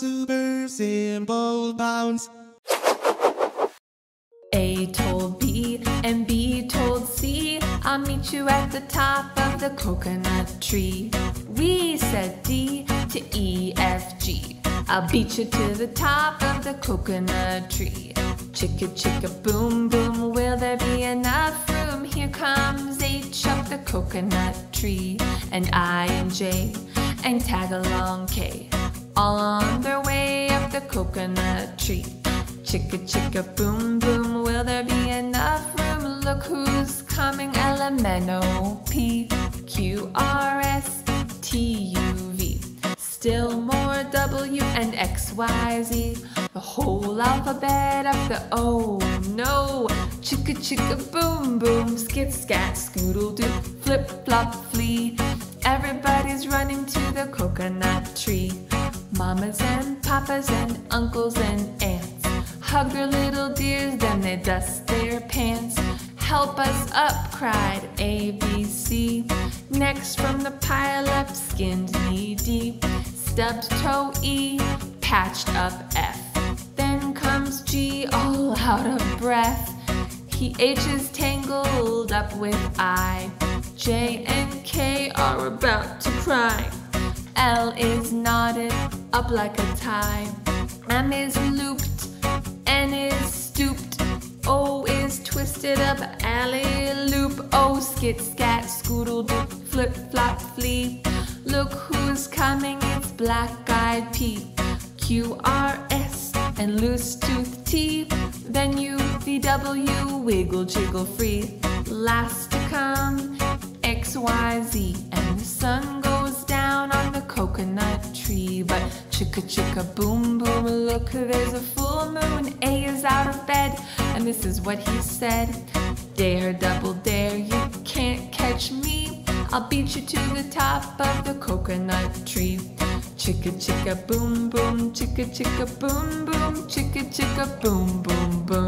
super simple bounce. A told B and B told C, I'll meet you at the top of the coconut tree. We said D to E, F, G. I'll beat you to the top of the coconut tree. Chicka chicka boom boom, will there be enough room? Here comes H up the coconut tree, and I and J, and tag along K, all on their way up the coconut tree. Chicka chicka boom boom, will there be enough room? Look who's coming, L M N O P Q R S T U V. Still more W and X Y Z. The whole alphabet of the O. No, chicka chicka boom boom, skit scat scoodle doo, flip flop flee. Everybody's running to the coconut tree. Mamas and papas and uncles and aunts hug their little dears, then they dust their pants. Help us up, cried ABC. Next from the pile up, skinned knee deep, stubbed toe E, patched up F. Then comes G, all out of breath. He H is tangled up with I. J and K are about to cry. L is knotted up like a tie. M is looped N is stooped, O is twisted up, alley loop, O skit scat scoodle doop, flip flop flee. Look who's coming, it's black eyed P, Q R S, and loose tooth T. Then U V W, wiggle jiggle free. Last to come, X Y Z, and the sun goes coconut tree. But chicka chicka boom boom, look, there's a full moon. A is out of bed, and this is what he said Dare, double dare, you can't catch me. I'll beat you to the top of the coconut tree. Chicka chicka boom boom, chicka chicka boom boom, chicka chicka boom boom boom.